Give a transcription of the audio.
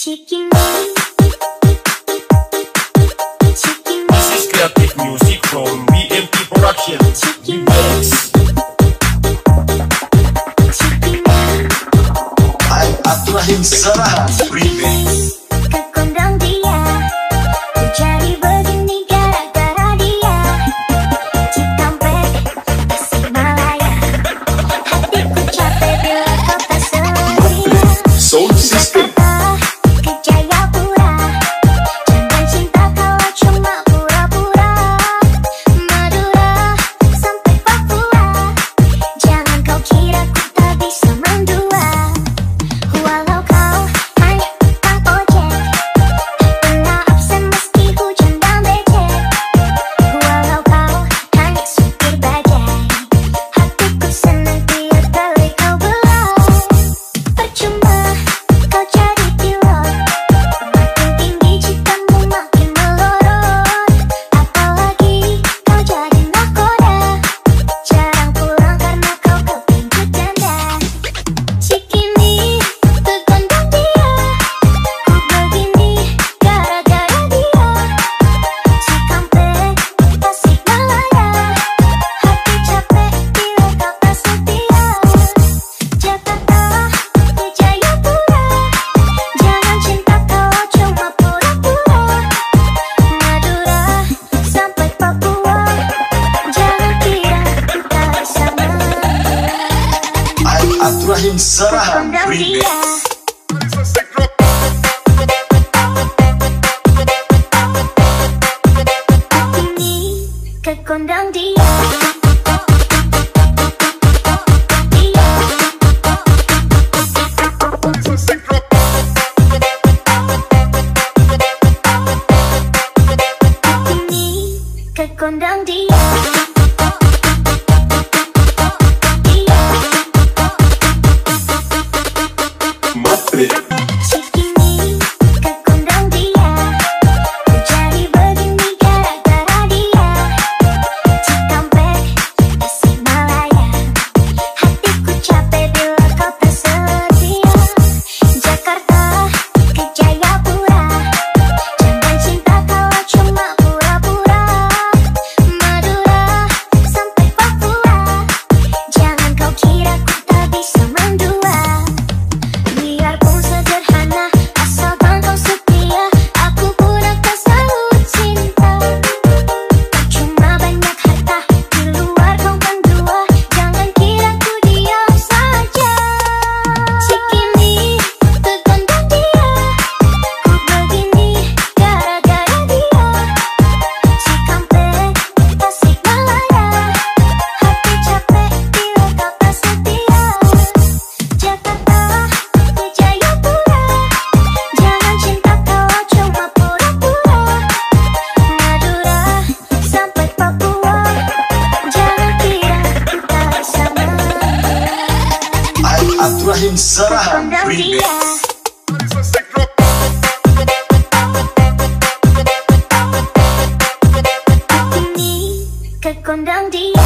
Cikini. Cikini. This is creative music from BMP Production. Chicken. Remix. Abdurrahim Sarah Remix. Sarahan Remix. Ke Gondangdia Ibrahim Serahan Green Ke kondang dia.